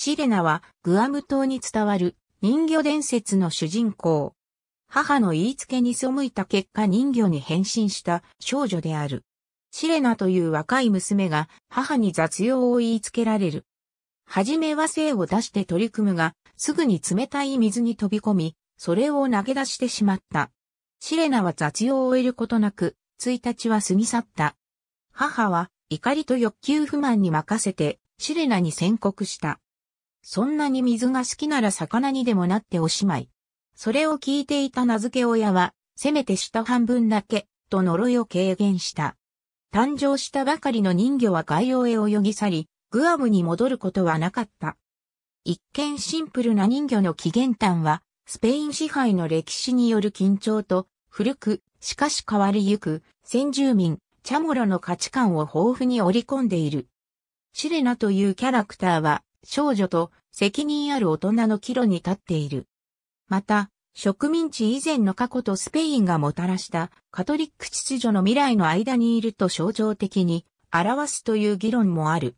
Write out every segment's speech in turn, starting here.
シレナはグアム島に伝わる人魚伝説の主人公。母の言いつけに背いた結果人魚に変身した少女である。シレナという若い娘が母に雑用を言いつけられる。はじめは精を出して取り組むが、すぐに冷たい水に飛び込み、それを投げ出してしまった。シレナは雑用を終えることなく、1日は過ぎ去った。母は怒りと欲求不満に任せて、シレナに宣告した。そんなに水が好きなら魚にでもなっておしまい。それを聞いていた名付け親は、せめて下半分だけ、と呪いを軽減した。誕生したばかりの人魚は外洋へ泳ぎ去り、グアムに戻ることはなかった。一見シンプルな人魚の起源端は、スペイン支配の歴史による緊張と、古く、しかし変わりゆく、先住民、チャモロの価値観を豊富に織り込んでいる。シレナというキャラクターは、少女と責任ある大人の岐路に立っている。また、植民地以前の過去とスペインがもたらしたカトリック秩序の未来の間にいると象徴的に表すという議論もある。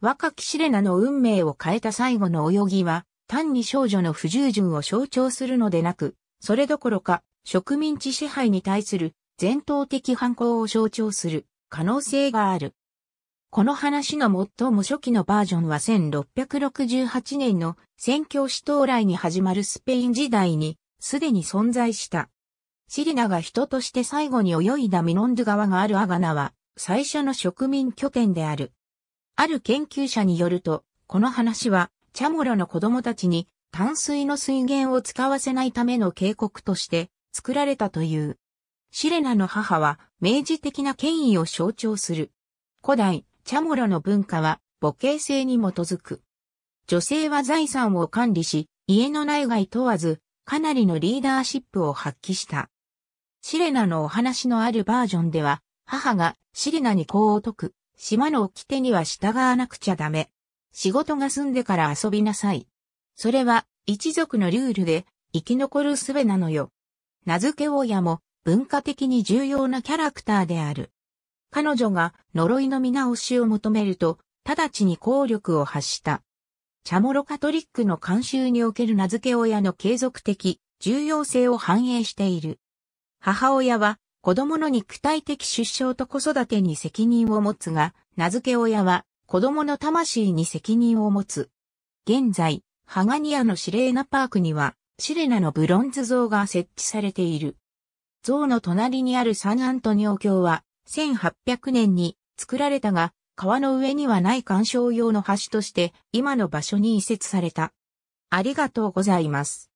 若きシレナの運命を変えた最後の泳ぎは単に少女の不従順を象徴するのでなく、それどころか植民地支配に対する伝統的反抗を象徴する可能性がある。この話の最も初期のバージョンは1668年の宣教師到来に始まるスペイン時代にすでに存在した。シリナが人として最後に泳いだミノンド川があるアガナは最初の植民拠点である。ある研究者によると、この話はチャモロの子供たちに淡水の水源を使わせないための警告として作られたという。シレナの母は明示的な権威を象徴する。古代、チャモロの文化は母系性に基づく。女性は財産を管理し、家の内外問わず、かなりのリーダーシップを発揮した。シレナのお話のあるバージョンでは、母がシレナにこう解く、島の掟には従わなくちゃダメ。仕事が済んでから遊びなさい。それは一族のルールで生き残る術なのよ。名付け親も文化的に重要なキャラクターである。彼女が呪いの見直しを求めると、直ちに効力を発した。チャモロカトリックの慣習における名付け親の継続的、重要性を反映している。母親は子供の肉体的出生と子育てに責任を持つが、名付け親は子供の魂に責任を持つ。現在、ハガニアのシレーナパークには、シレナのブロンズ像が設置されている。像の隣にあるサンアントニオ教は、1800年に作られたが、川の上にはない干渉用の橋として今の場所に移設された。ありがとうございます。